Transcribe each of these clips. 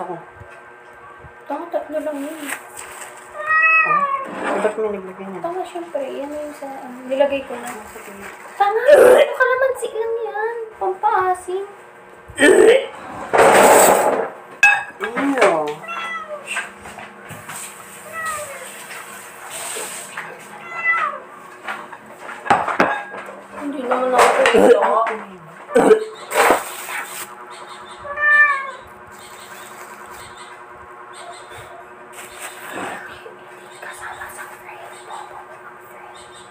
ako. Tama, tatlo lang yun. Oh, ba't may naglagay niya? Tama, syempre. Yan yung sa, ano, nilagay ko na. Tama, ano kalamansi lang yan. Pampaasim.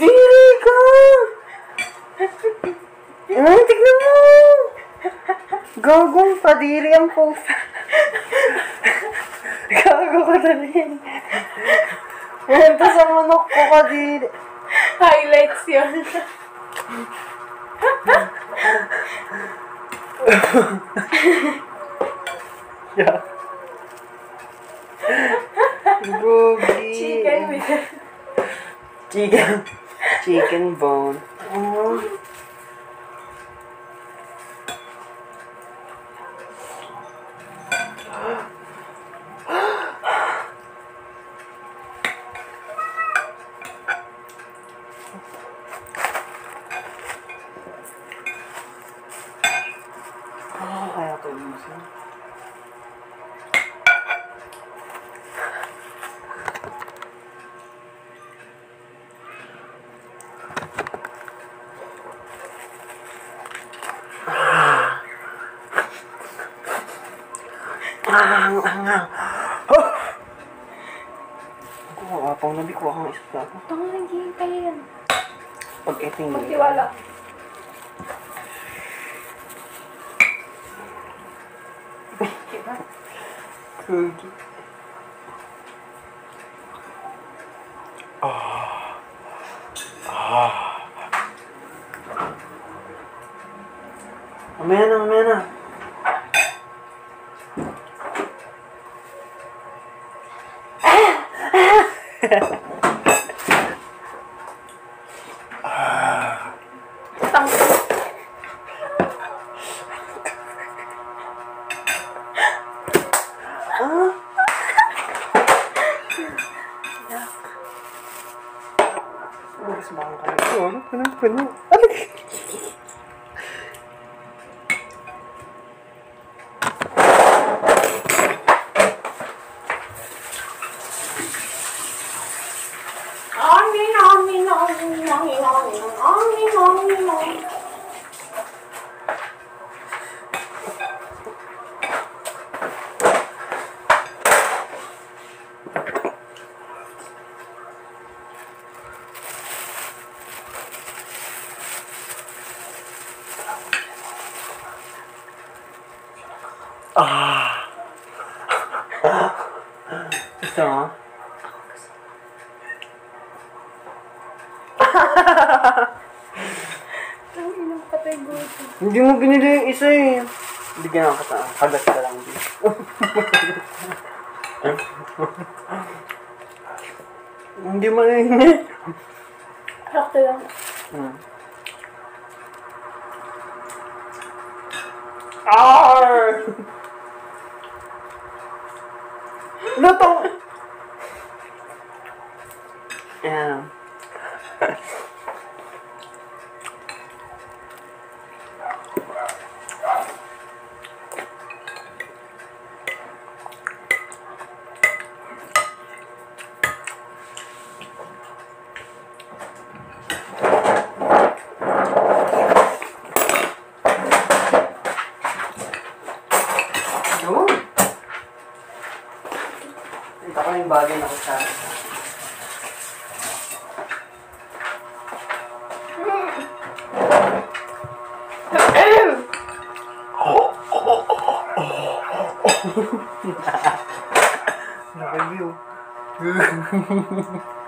Diri ka! Ay, tignan mo! Gagong padiri ang pusa. Gago ka dalhin. Ito sa manok ko kadiri. Highlights yun. Chicken. Chicken bone. Oh. Ako, apaw na biko akong isa ako. Tama, hindi kaya yan. Pag iting Magtiwala. Cookie. Ah. Ah. Mamaya na, mamaya na. Tang... Ah. Mas baka ka na ito. Ano? Ano? Ano? Ano? Amin, amin, amin, amin, amin, amin, amin, amin. Ah. Gusto. Hindi mo binili yung isa eh. Bigyan ako sa kagat ka lang. Hindi mo. Sakto Luto! Ayan. ha ha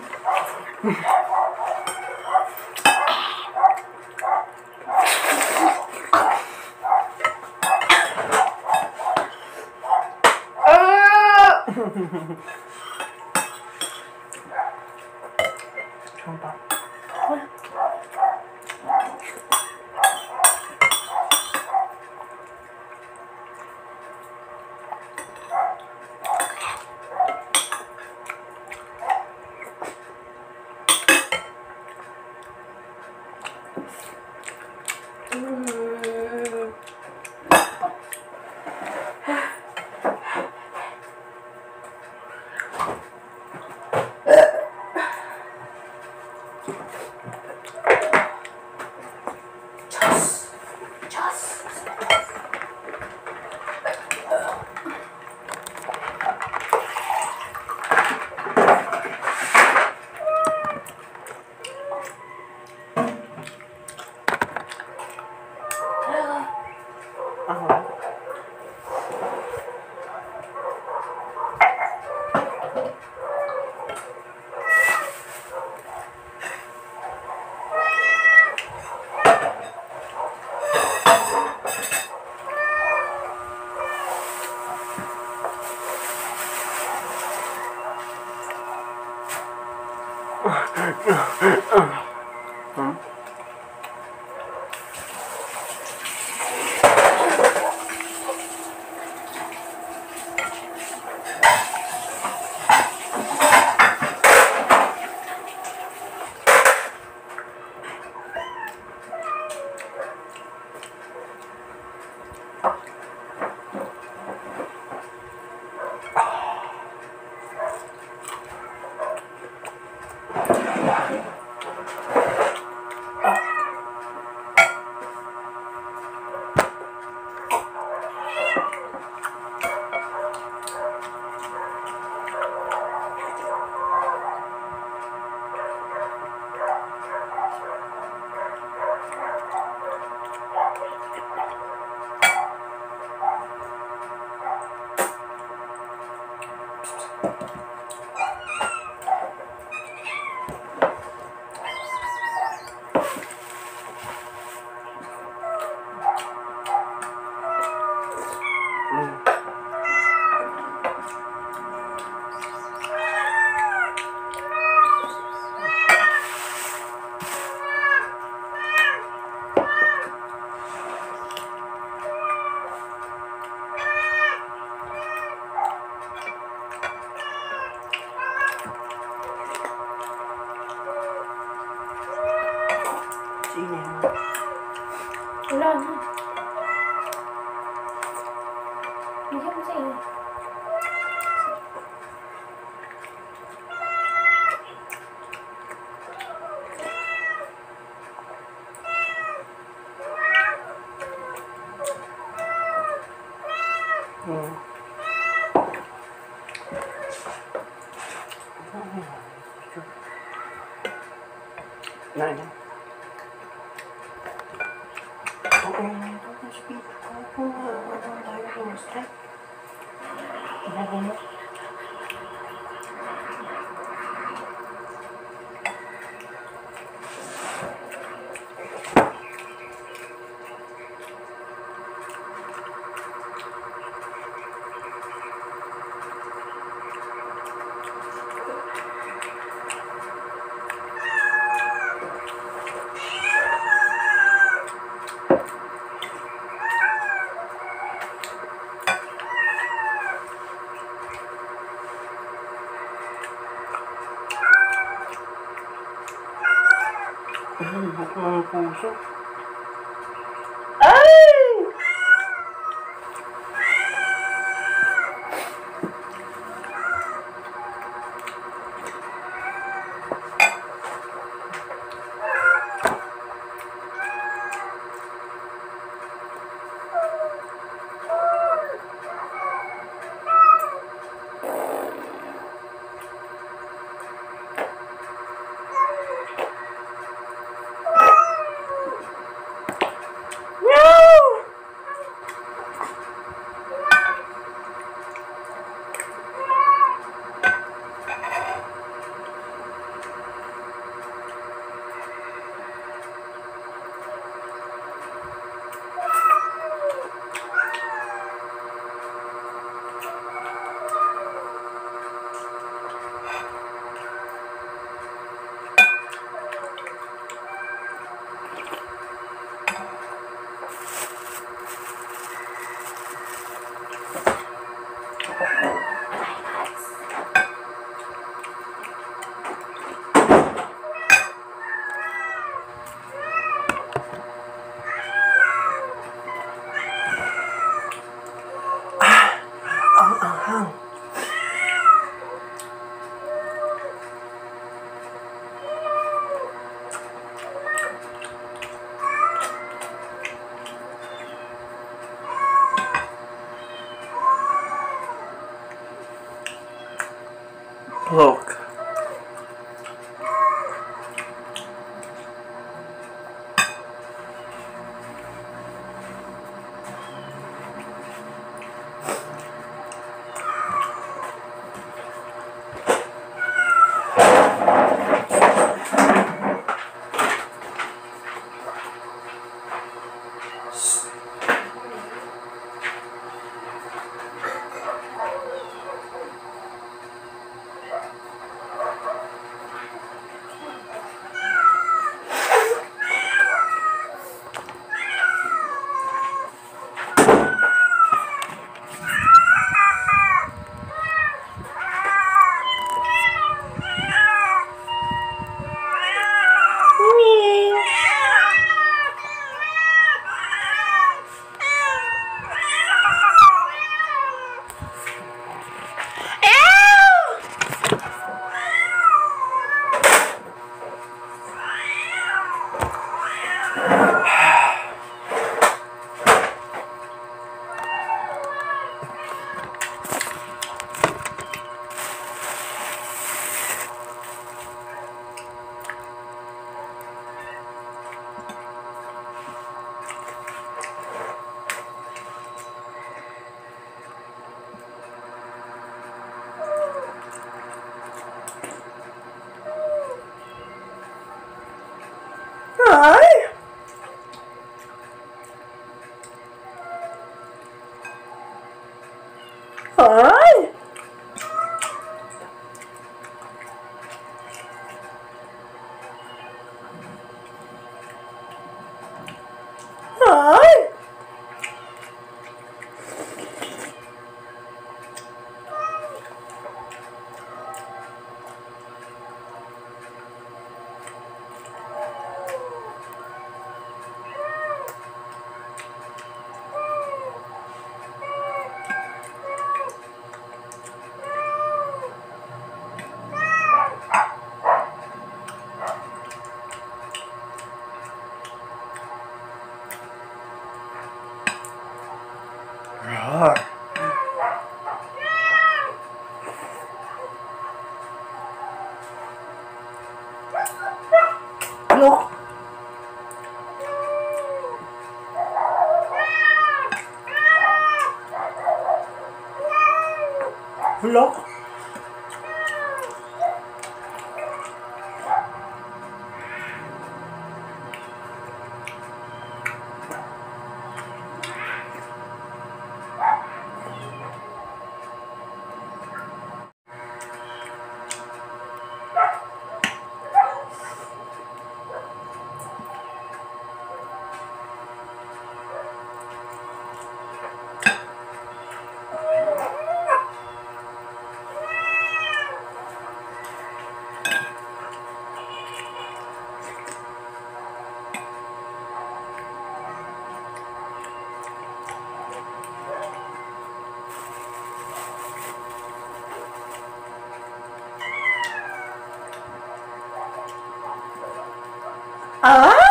啊，Ako. Sino yun? Wala na. Bigyan Ay! blog Ay!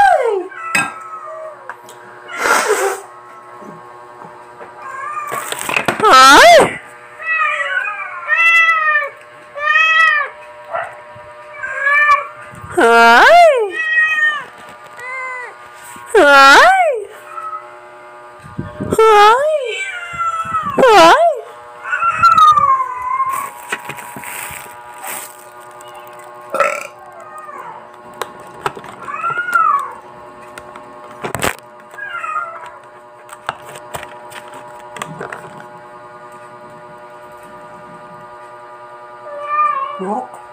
Walk.